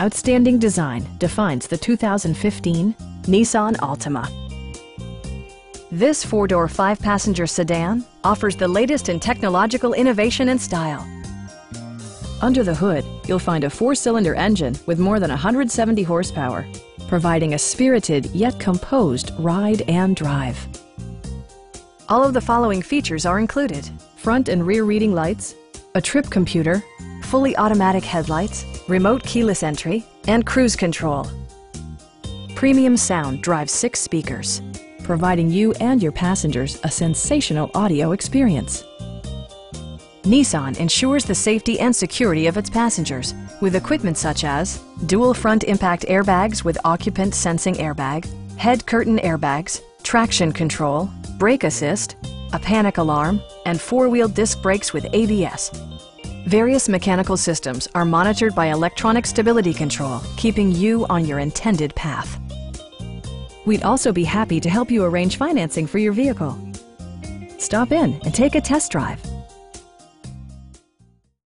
Outstanding design defines the 2015 Nissan Altima. This four-door, five-passenger sedan offers the latest in technological innovation and style. Under the hood, you'll find a four-cylinder engine with more than 170 horsepower, providing a spirited yet composed ride and drive. All of the following features are included. Front and rear reading lights, a trip computer, fully automatic headlights, remote keyless entry, and cruise control. Premium sound drives six speakers, providing you and your passengers a sensational audio experience. Nissan ensures the safety and security of its passengers with equipment such as dual front impact airbags with occupant sensing airbag, head curtain airbags, traction control, brake assist, a panic alarm, and four-wheel disc brakes with ABS. Various mechanical systems are monitored by electronic stability control, keeping you on your intended path. We'd also be happy to help you arrange financing for your vehicle. Stop in and take a test drive.